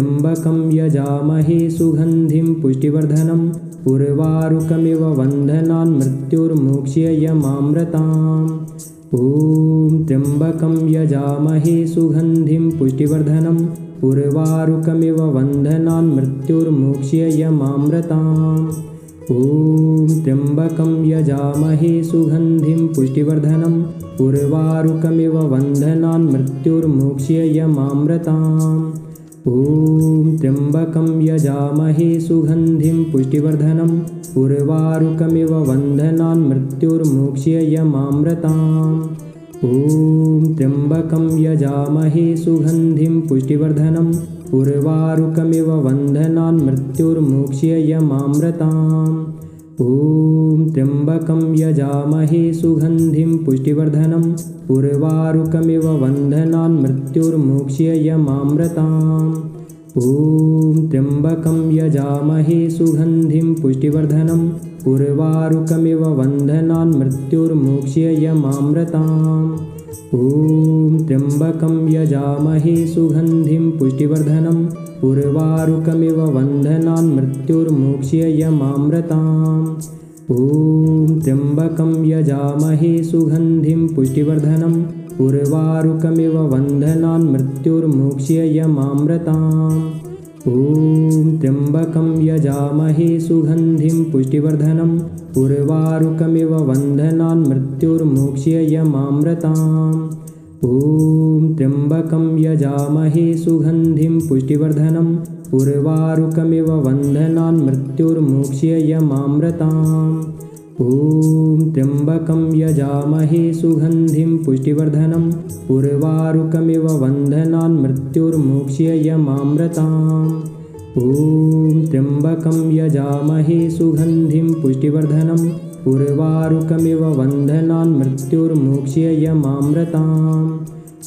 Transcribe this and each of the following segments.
त्र्यम्बकं यजामहे सुगन्धिं पुष्टिवर्धनम् उर्वारुकमिव वन्धनान् मृत्युर्मोक्ष्ययमामृताम् ॐ त्र्यम्बकं यजामहे सुगन्धिं पुष्टिवर्धनम् उर्वारुकमिव वन्धनान् मृत्युर्मोक्ष्ययमामृताम् ॐ त्र्यम्बकं यजामहे सुगन्धिं पुष्टिवर्धनम् उर्वारुकमिव वन्धनान् मृत्युर्मोक्ष्ययमामृताम् ॐ त्र्यम्बकं यजामहे सुगन्धिं पुष्टिवर्धनम् उर्वारुकमिव वन्धनान् मृत्युर्मोक्ष्ययमामृताम् ॐ त्र्यम्बकं यजामहे सुगन्धिं पुष्टिवर्धनम् उर्वारुकमिव वन्धनान् मृत्युर्मोक्ष्ययमामृताम् ॐ त्र्यम्बकं यजामहे सुगन्धिं पुष्टिवर्धनम् उर्वारुकमिव वन्धनान् मृत्युर्मोक्ष्ययमामृताम् ॐ त्र्यम्बकं यजामहे सुगन्धिं पुष्टिवर्धनम् उर्वारुकमिव वन्धनान् मृत्युर्मोक्ष्ययमामृताम् ॐ त्र्यम्बकं यजामहे सुगन्धिं पुष्टिवर्धनम् उर्वारुकमिव वन्धनान् मृत्युर्मोक्ष्ययमामृताम् ॐ त्र्यम्बकं यजामहे सुगन्धिं पुष्टिवर्धनम् उर्वारुकमिव वन्धनान् मृत्युर्मोक्ष्ययमामृताम् ॐ त्र्यम्बकं यजामहे सुगन्धिं पुष्टिवर्धनम् उर्वारुकमिव वन्धनान् मृत्युर्मोक्ष्ययमामृताम् ॐ त्र्यम्बकं यजामहे सुगन्धिं पुष्टिवर्धनम् उर्वारुकमिव वन्धनान् मृत्युर्मोक्ष्ययमामृताम् ॐ त्र्यम्बकं यजामहे सुगन्धिं पुष्टिवर्धनम् उर्वारुकमिव वन्धनान् मृत्युर्मोक्ष्ययमामृताम् ॐ त्र्यम्बकं यजामहे सुगन्धिं पुष्टिवर्धनम् उर्वारुकमिव वन्धनान् मृत्युर्मोक्ष्ययमामृताम्।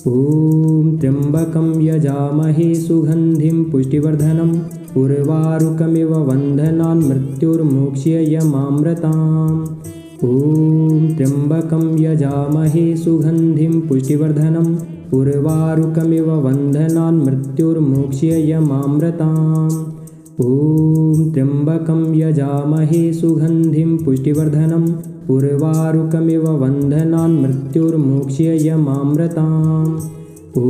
ॐ त्र्यम्बकं यजामहे सुगन्धिं पुष्टिवर्धनम् उर्वारुकमिव वन्धनान् मृत्युर्मोक्ष्ययमामृताम्। ॐ त्र्यम्बकं यजामहे सुगन्धिं पुष्टिवर्धनम् उर्वारुकमिव वन्धनान् मृत्युर्मोक्ष्ययमामृताम् ॐ त्र्यम्बकं यजामहे सुगन्धिं पुष्टिवर्धनम् उर्वारुकमिव वन्धनान् मृत्युर्मोक्ष्ययमामृताम् ॐ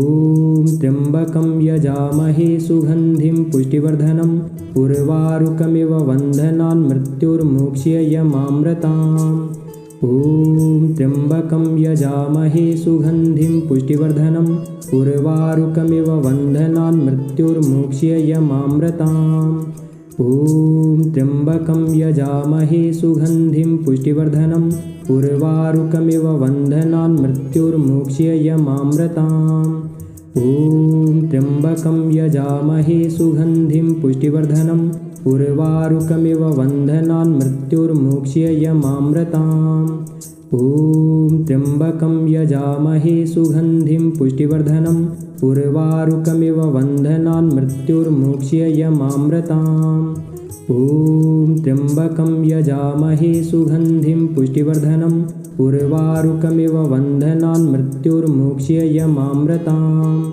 त्र्यम्बकं यजामहे सुगन्धिं पुष्टिवर्धनम् उर्वारुकमिव वन्धनान् मृत्युर्मोक्ष्ययमामृताम् ॐ त्र्यम्बकं यजामहे सुगन्धिं पुष्टिवर्धनम् उर्वारुकमिव वन्धनान् मृत्युर्मोक्ष्ययमामृताम् ॐ त्र्यम्बकं यजामहे सुगन्धिं पुष्टिवर्धनम् उर्वारुकमिव वन्धनान् मृत्युर्मोक्ष्ययमामृताम् ॐ त्र्यम्बकं यजामहे सुगन्धिं पुष्टिवर्धनम् उर्वारुकमिव वन्धनान् मृत्युर्मोक्ष्ययमामृताम् ॐ त्र्यम्बकं यजामहे सुगन्धिं पुष्टिवर्धनम्। उर्वारुकमिव वन्धनान् मृत्युर्मोक्ष्ययमामृताम् ॐ त्र्यम्बकं यजामहे सुगन्धिं पुष्टिवर्धनम्। उर्वारुकमिव वन्धनान् मृत्युर्मोक्ष्ययमामृताम्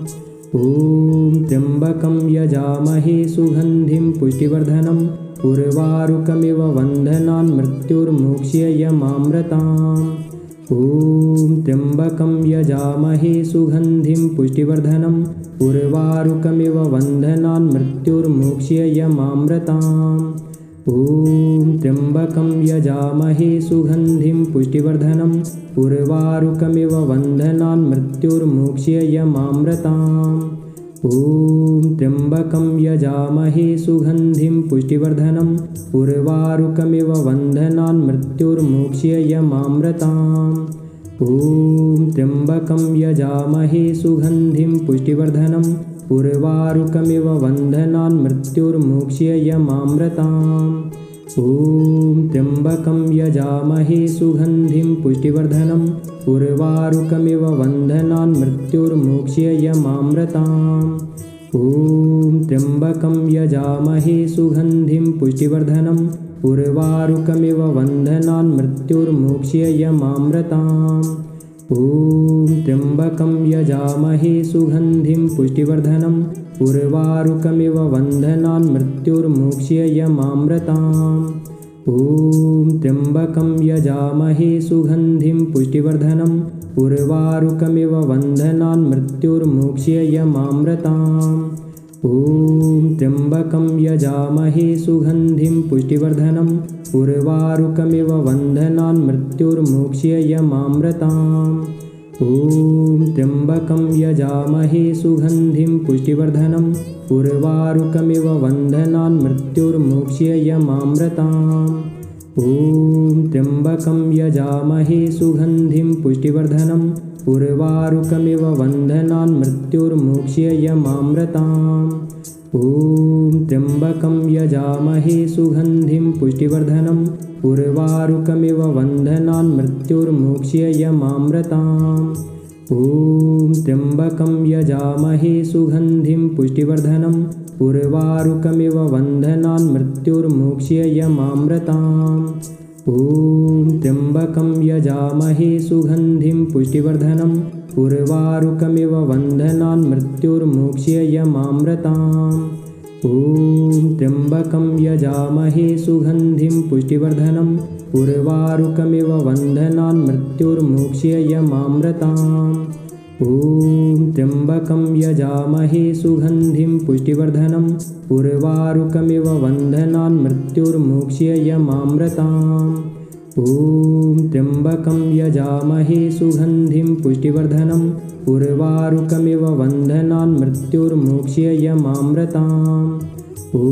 ॐ त्र्यम्बकं यजामहे सुगन्धिं पुष्टिवर्धनम् उर्वारुकमिव वन्धनान् मृत्युर्मोक्ष्ययमामृताम् ॐ त्र्यम्बकं यजामहे सुगन्धिं पुष्टिवर्धनम् उर्वारुकमिव वन्धनान् मृत्युर्मोक्ष्ययमामृताम् ॐ त्र्यम्बकं यजामहे सुगन्धिं पुष्टिवर्धनम् उर्वारुकमिव वन्धनान् मृत्युर्मोक्ष्ययमामृताम् ॐ त्र्यम्बकं यजामहे सुगन्धिं पुष्टिवर्धनम् उर्वारुकमिव वन्धनान् मृत्युर्मोक्ष्ययमामृताम् ॐ त्र्यम्बकं यजामहे सुगन्धिं पुष्टिवर्धनम् उर्वारुकमिव वन्धनान् मृत्युर्मोक्ष्ययमामृताम् ॐ त्र्यम्बकं यजामहे सुगन्धिं पुष्टिवर्धनम् उर्वारुकमिव वन्धनान् मृत्युर्मोक्ष्ययमामृताम् ॐ त्र्यम्बकं यजामहे सुगन्धिं पुष्टिवर्धनम् उर्वारुकमिव वन्धनान् मृत्युर्मोक्ष्ययमामृताम् ॐ त्र्यम्बकं यजामहे सुगन्धिं पुष्टिवर्धनम् उर्वारुकमिव वन्दनान् मृत्युर्मोक्ष्ययमामृताम् ॐ त्र्यम्बकं यजामहे सुगन्धिं पुष्टिवर्धनम् उर्वारुकमिव वन्दनान् मृत्युर्मोक्ष्ययमामृताम् ॐ त्र्यम्बकं यजामहे सुगन्धिं पुष्टिवर्धनम् उर्वारुकमिव वन्दनान् मृत्युर्मोक्ष्ययमामृताम् ॐ त्र्यम्बकं यजामहे सुगन्धिं पुष्टिवर्धनम् उर्वारुकमिव वन्दनान् मृत्युर्मोक्ष्ययमामृताम् ॐ त्र्यम्बकं यजामहे सुगन्धिं पुष्टिवर्धनम् उर्वारुकमिव वन्दनान् मृत्युर्मोक्ष्ययमामृताम्। ॐ त्र्यम्बकं यजामहे सुगन्धिं पुष्टिवर्धनम् उर्वारुकमिव वन्दनान् मृत्युर्मोक्ष्ययमामृताम् ॐ त्र्यम्बकं यजामहे सुगन्धिं पुष्टिवर्धनम् उर्वारुकमिव वन्दनान् मृत्युर्मोक्ष्ययमामृताम् ॐ त्र्यम्बकं यजामहे सुगन्धिं पुष्टिवर्धनम् उर्वारुकमिव वन्दनान् मृत्युर्मोक्ष्ययमामृताम् ॐ त्र्यम्बकं यजामहे सुगन्धिं पुष्टिवर्धनम् उर्वारुकमिव वन्दनान् मृत्युर्मोक्ष्ययमामृताम् ॐ त्र्यम्बकं यजामहे सुगन्धिं पुष्टिवर्धनम् उर्वारुकमिव वन्दनान् मृत्युर्मोक्ष्ययमामृताम् ॐ त्र्यम्बकं यजामहे सुगन्धिं पुष्टिवर्धनम् उर्वारुकमिव वन्दनान् मृत्युर्मोक्ष्ययमामृताम् ॐ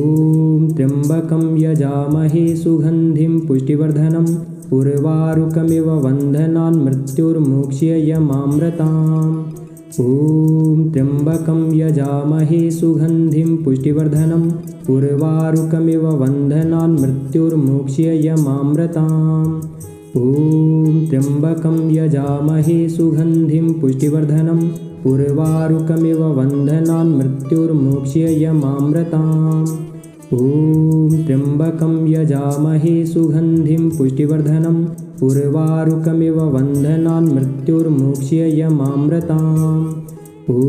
त्र्यम्बकं यजामहे सुगन्धिं पुष्टिवर्धनम् उर्वारुकमिव वन्दनान् मृत्युर्मोक्ष्ययमामृताम् ॐ त्र्यम्बकं यजामहे सुगन्धिं पुष्टिवर्धनम् उर्वारुकमिव वन्दनान् मृत्युर्मोक्ष्ययमामृताम् ॐ त्र्यम्बकं यजामहे सुगन्धिं पुष्टिवर्धनम् उर्वारुकमिव वन्दनान् मृत्युर्मोक्ष्ययमामृताम् ॐ त्र्यम्बकं यजामहे सुगन्धिं पुष्टिवर्धनम् उर्वारुकमिव वन्दनान् मृत्युर्मोक्ष्ययमामृताम् ॐ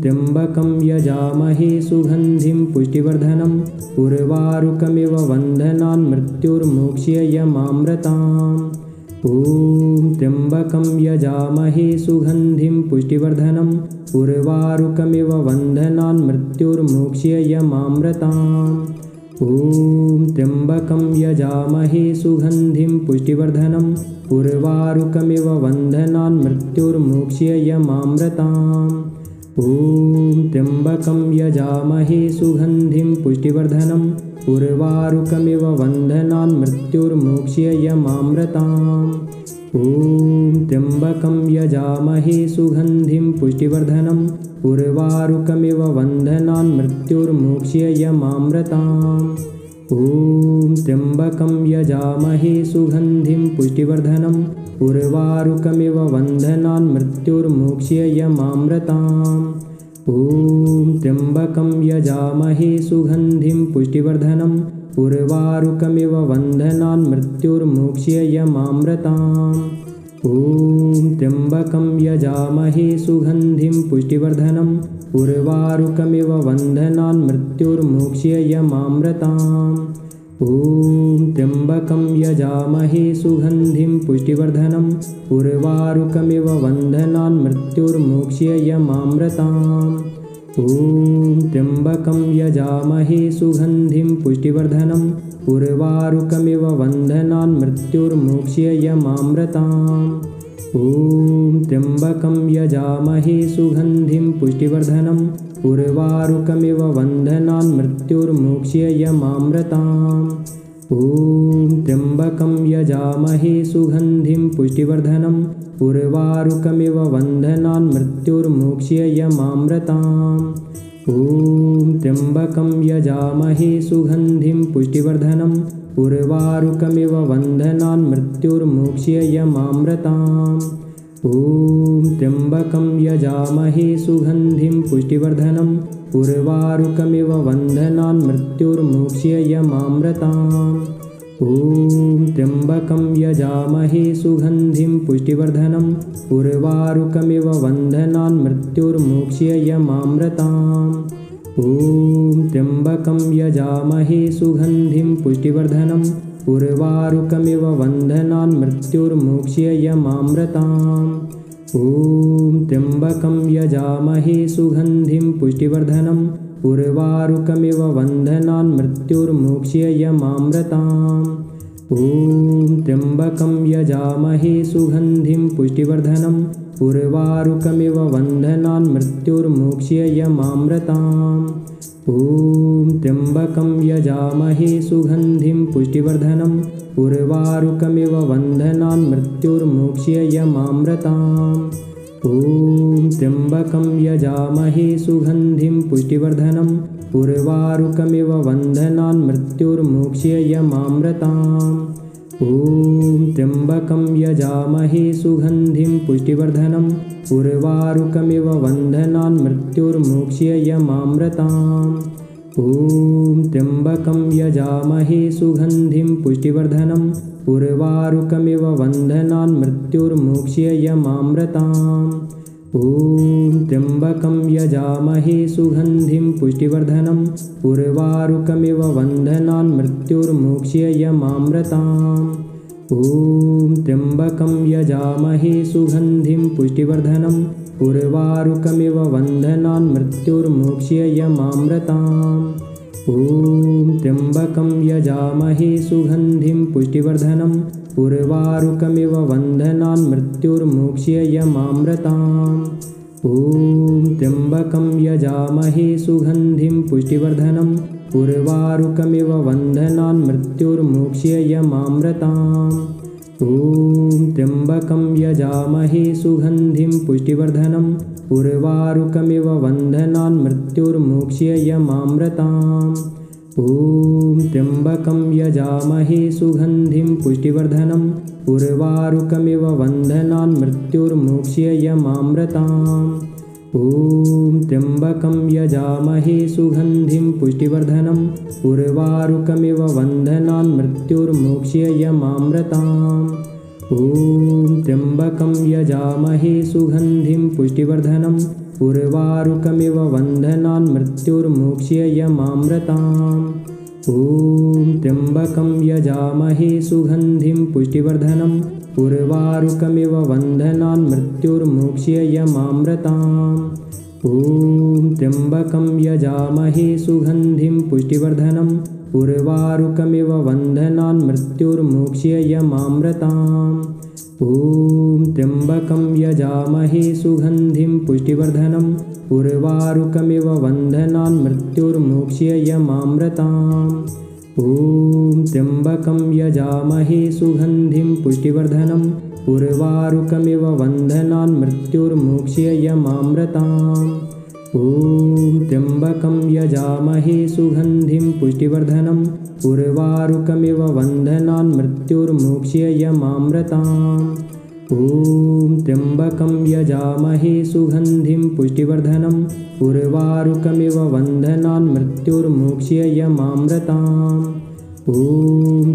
त्र्यम्बकं यजामहे सुगन्धिं पुष्टिवर्धनम् उर्वारुकमिव वन्दनान् मृत्युर्मोक्ष्ययमामृताम् ॐ त्र्यम्बकं यजामहे सुगन्धिं पुष्टिवर्धनम् उर्वारुकमिव वन्दनान् मृत्युर्मोक्ष्ययमामृताम् ॐ त्र्यम्बकं यजामहे सुगन्धिं पुष्टिवर्धनम् उर्वारुकमिव वन्दनान् मृत्युर्मोक्ष्ययमामृताम् ॐ त्र्यम्बकं यजामहे सुगन्धिं पुष्टिवर्धनम् उर्वारुकमिव वन्दनान् मृत्युर्मोक्ष्ययमामृताम्। ॐ त्र्यम्बकं यजामहे सुगन्धिं पुष्टिवर्धनम् उर्वारुकमिव वन्दनान् मृत्युर्मोक्ष्ययमामृताम्। ॐ त्र्यम्बकं यजामहे सुगन्धिं पुष्टिवर्धनम् उर्वारुकमिव वन्दनान् मृत्युर्मोक्ष्ययमामृताम् ॐ त्र्यम्बकं यजामहे सुगन्धिं पुष्टिवर्धनम् उर्वारुकमिव वन्दनान् मृत्युर्मोक्ष्ययमामृताम् ॐ त्र्यम्बकं यजामहे सुगन्धिं पुष्टिवर्धनम् उर्वारुकमिव वन्दनान् मृत्युर्मोक्ष्ययमामृताम् ॐ त्र्यम्बकं यजामहे सुगन्धिं पुष्टिवर्धनम् उर्वारुकमिव वन्दनान् मृत्युर्मोक्ष्ययमामृताम् ॐ त्र्यम्बकं यजामहे सुगन्धिं पुष्टिवर्धनम् उर्वारुकमिव वन्दनान् मृत्युर्मोक्ष्ययमामृताम् ॐ त्र्यम्बकं यजामहे सुगन्धिं पुष्टिवर्धनम् उर्वारुकमिव वन्दनान् मृत्युर्मोक्ष्ययमामृताम् ॐ त्र्यम्बकं यजामहे सुगन्धिं पुष्टिवर्धनम् उर्वारुकमिव वन्दनान् मृत्युर्मोक्ष्ययमामृताम् ॐ त्र्यम्बकं यजामहे सुगन्धिं पुष्टिवर्धनम् उर्वारुकमिव वन्दनान् मृत्युर्मोक्ष्ययमामृताम्। ॐ त्र्यम्बकं यजामहे सुगन्धिं पुष्टिवर्धनम् उर्वारुकमिव वन्दनान् मृत्युर्मोक्ष्ययमामृताम्। ॐ त्र्यम्बकं यजामहे सुगन्धिं पुष्टिवर्धनम् उर्वारुकमिव वन्धनान् मृत्युर्मोक्ष्ययमामृताम् ॐ त्र्यम्बकं यजामहे सुगन्धिं पुष्टिवर्धनम् उर्वारुकमिव वन्धनान् मृत्युर्मोक्ष्ययमामृताम् ॐ त्र्यम्बकं यजामहे सुगन्धिं पुष्टिवर्धनम् उर्वारुकमिव वन्धनान् मृत्युर्मोक्ष्ययमामृताम् ॐ त्र्यम्बकं यजामहे सुगन्धिं पुष्टिवर्धनम् उर्वारुकमिव वन्धनान् मृत्युर्मोक्ष्ययमामृताम् ॐ त्र्यम्बकं यजामहे सुगन्धिं पुष्टिवर्धनम् उर्वारुकमिव वन्धनान् मृत्युर्मोक्ष्ययमामृताम् ॐ त्र्यम्बकं यजामहे सुगन्धिं पुष्टिवर्धनम् उर्वारुकमिव वन्धनान् मृत्युर्मोक्ष्ययमामृताम्। ॐ त्र्यम्बकं यजामहे सुगन्धिं पुष्टिवर्धनम् उर्वारुकमिव वन्धनान् मृत्युर्मोक्ष्ययमामृताम्। ॐ त्र्यम्बकं यजामहे सुगन्धिं पुष्टिवर्धनम् उर्वारुकमिव वन्धनान् मृत्युर्मोक्ष्ययमामृताम् ॐ त्र्यम्बकं यजामहे सुगन्धिं पुष्टिवर्धनम् उर्वारुकमिव वन्धनान् मृत्युर्मोक्ष्ययमामृताम् ॐ त्र्यम्बकं यजामहे सुगन्धिं पुष्टिवर्धनम् उर्वारुकमिव वन्धनान् मृत्युर्मोक्ष्ययमामृताम् ॐ त्र्यम्बकं यजामहे सुगन्धिं पुष्टिवर्धनम् उर्वारुकमिव वन्धनान् मृत्युर्मोक्ष्ययमामृताम्। ॐ त्र्यम्बकं यजामहे सुगन्धिं पुष्टिवर्धनम् उर्वारुकमिव वन्धनान् मृत्युर्मोक्ष्ययमामृताम्। ॐ त्र्यम्बकं यजामहे सुगन्धिं पुष्टिवर्धनम् उर्वारुकमिव वन्धनान् मृत्युर्मोक्ष्ययमामृताम् ॐ त्र्यम्बकं यजामहे सुगन्धिं पुष्टिवर्धनम् उर्वारुकमिव वन्धनान् मृत्युर्मोक्ष्ययमामृताम् ॐ त्र्यम्बकं यजामहे सुगन्धिं पुष्टिवर्धनम् उर्वारुकमिव वन्धनान् मृत्युर्मोक्ष्ययमामृताम् ॐ त्र्यम्बकं यजामहे सुगन्धिं पुष्टिवर्धनम् उर्वारुकमिव वन्धनान् मृत्युर्मोक्ष्ययमामृताम् ॐ त्र्यम्बकं यजामहे सुगन्धिं पुष्टिवर्धनम् उर्वारुकमिव वन्धनान् मृत्युर्मोक्ष्ययमामृताम् ॐ त्र्यम्बकं यजामहे सुगन्धिं पुष्टिवर्धनम् उर्वारुकमिव वन्धनान् मृत्युर्मोक्ष्ययमामृताम् ॐ त्र्यम्बकं यजामहे सुगन्धिं पुष्टिवर्धनम् उर्वारुकमिव वन्धनान् मृत्युर्मोक्ष्ययमामृताम् ॐ त्र्यम्बकं यजामहे सुगन्धिं पुष्टिवर्धनम् उर्वारुकमिव वन्धनान् मृत्युर्मोक्ष्ययमामृताम् ॐ त्र्यम्बकं यजामहे सुगन्धिं पुष्टिवर्धनम् उर्वारुकमिव वन्धनान् मृत्युर्मोक्ष्ययमामृताम् ॐ त्र्यम्बकं यजामहे सुगन्धिं पुष्टिवर्धनम् उर्वारुकमिव वन्धनान् मृत्युर्मोक्ष्ययमामृताम् ॐ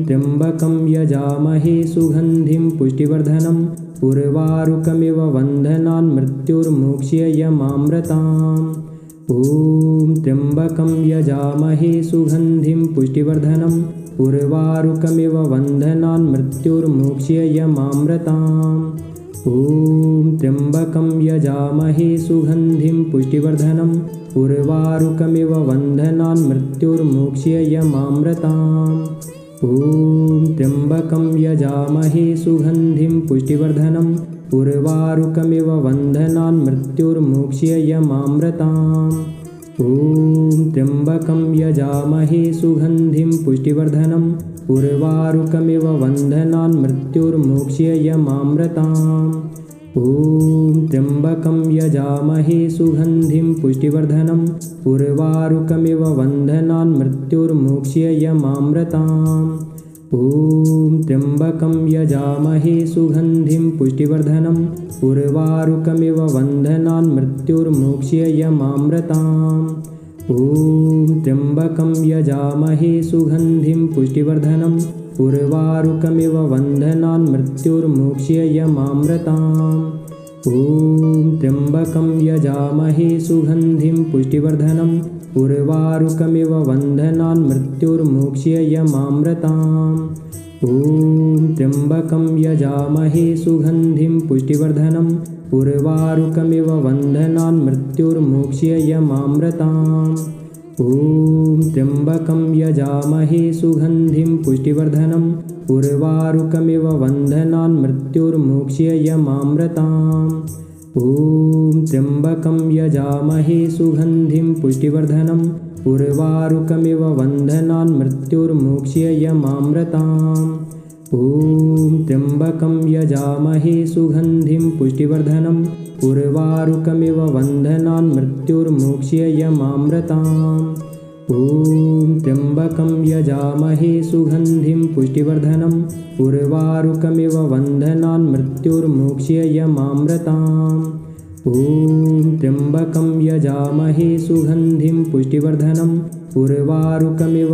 त्र्यम्बकं यजामहे सुगन्धिं पुष्टिवर्धनम् उर्वारुकमिव वन्धनान् मृत्युर्मोक्ष्ययमामृताम् ॐ त्र्यम्बकं यजामहे सुगन्धिं पुष्टिवर्धनम् उर्वारुकमिव वन्धनान् मृत्युर्मोक्ष्ययमामृताम् ॐ त्र्यम्बकं यजामहे सुगन्धिं पुष्टिवर्धनम् उर्वारुकमिव वन्धनान् मृत्युर्मोक्ष्ययमामृताम् ॐ त्र्यम्बकं यजामहे सुगन्धिं पुष्टिवर्धनम् उर्वारुकमिव वन्धनान् मृत्युर्मोक्ष्ययमामृताम्। ॐ त्र्यम्बकं यजामहे सुगन्धिं पुष्टिवर्धनम्। उर्वारुकमिव वन्धनान् मृत्युर्मोक्ष्ययमामृताम्। ॐ त्र्यम्बकं यजामहे सुगन्धिं पुष्टिवर्धनम्। उर्वारुकमिव वन्धनान् मृत्युर्मोक्ष्ययमामृताम् ॐ त्र्यम्बकं यजामहे सुगन्धिं पुष्टिवर्धनम् उर्वारुकमिव वन्धनान् मृत्युर्मोक्ष्ययमामृताम्। ॐ त्र्यम्बकं यजामहे सुगन्धिं पुष्टिवर्धनम् उर्वारुकमिव बन्धनान् मृत्युर्मोक्ष्ययमामृताम् ॐ त्र्यम्बकं यजामहे सुगन्धिं पुष्टिवर्धनम् उर्वारुकमिव बन्धनान् मृत्युर्मोक्ष्ययमामृताम् ॐ त्र्यम्बकं यजामहे सुगन्धिं पुष्टिवर्धनम् उर्वारुकमिव बन्धनान् मृत्युर्मोक्ष्ययमामृताम् ॐ त्र्यम्बकं यजामहे सुगन्धिं पुष्टिवर्धनम् उर्वारुकमिव बन्धनान् मृत्युर्मोक्ष्ययमामृताम् ॐ त्र्यम्बकं यजामहे सुगन्धिं पुष्टिवर्धनम् उर्वारुकमिव बन्धनान् मृत्युर्मोक्ष्ययमामृताम् ॐ त्र्यम्बकं यजामहे सुगन्धिं पुष्टिवर्धनम् उर्वारुकमिव बन्धनान् मृत्युर्मोक्ष्ययमामृताम् ॐ त्र्यम्बकं यजामहे सुगन्धिं पुष्टिवर्धनम् उर्वारुकमिव बन्धनान् मृत्युर्मोक्ष्ययमामृताम् ॐ त्र्यम्बकं यजामहे सुगन्धिं पुष्टिवर्धनम् उर्वारुकमिव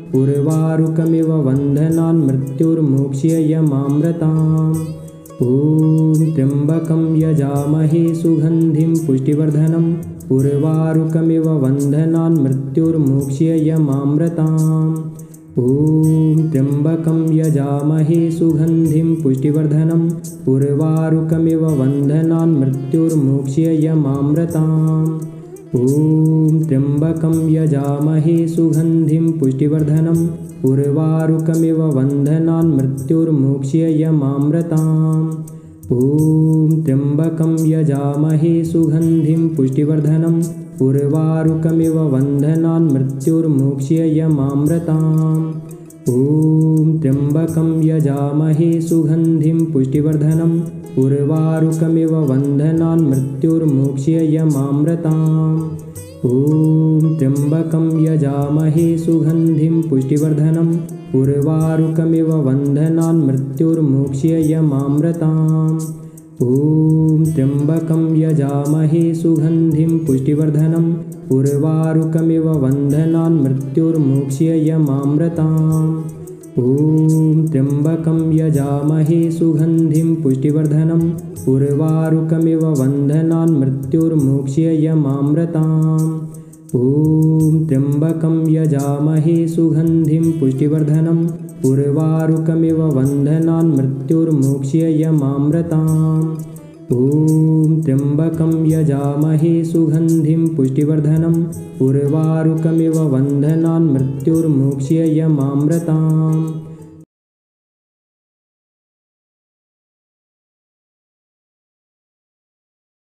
उर्वारुकमिव बन्धनान् मृत्युर्मोक्ष्ययमामृताम् ॐ त्र्यम्बकं यजामहे सुगन्धिं पुष्टिवर्धनम् उर्वारुकमिव बन्धनान् मृत्युर्मोक्ष्ययमामृताम् ॐ त्र्यम्बकं यजामहे सुगन्धिं पुष्टिवर्धनम् उर्वारुकमिव बन्धनान् मृत्युर्मोक्ष्ययमामृताम् ॐ त्र्यम्बकं यजामहे सुगन्धिं पुष्टिवर्धनम् उर्वारुकमिव बन्धनान् मृत्युर्मोक्ष्ययमामृताम् ॐ त्र्यम्बकं यजामहे सुगन्धिं पुष्टिवर्धनम् उर्वारुकमिव बन्धनान् मृत्युर्मोक्ष्ययमामृताम् ॐ त्र्यम्बकं यजामहे सुगन्धिं पुष्टिवर्धनम् उर्वारुकमिव बन्धनान् मृत्युर्मोक्ष्ययमामृताम्। ॐ त्र्यम्बकं यजामहे सुगन्धिं ॐ त्र्यम्बकं यजामहे सुगन्धिं पुष्टिवर्धनम् उर्वारुकमिव बन्धनान् मृत्युर्मोक्ष्ययमामृताम् ॐ त्र्यम्बकं यजामहे सुगन्धिं पुष्टिवर्धनम् उर्वारुकमिव बन्धनान् मृत्युर्मोक्ष्ययमामृताम् ॐ त्र्यम्बकं यजामहे सुगन्धिं पुष्टिवर्धनम् उर्वारुकमिव बन्धनान् मृत्युर्मोक्ष्ययमामृताम् ॐ त्र्यम्बकं यजामहे सुगन्धिं पुष्टिवर्धनम् उर्वारुकमिव बन्धनान् मृत्युर्मोक्ष्ययमामृताम्